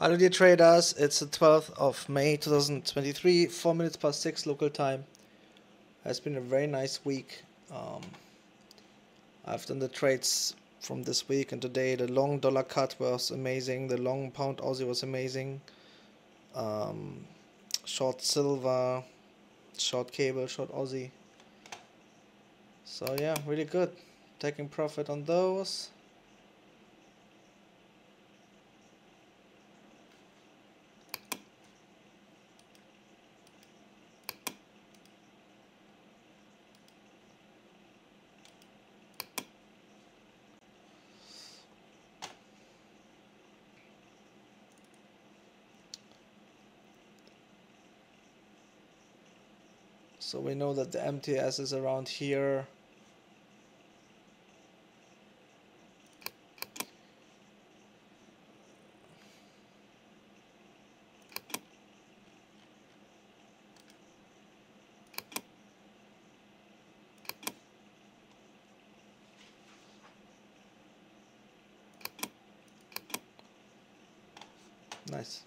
Hello, dear traders. It's the 12th of May 2023, 4 minutes past 6 local time. It's been a very nice week. Um, I've done the trades from this week and today. The long dollar CAD was amazing. The long pound Aussie was amazing. Um, short silver, short cable, short Aussie. So, yeah, really good. Taking profit on those. So we know that the MTS is around here. Nice.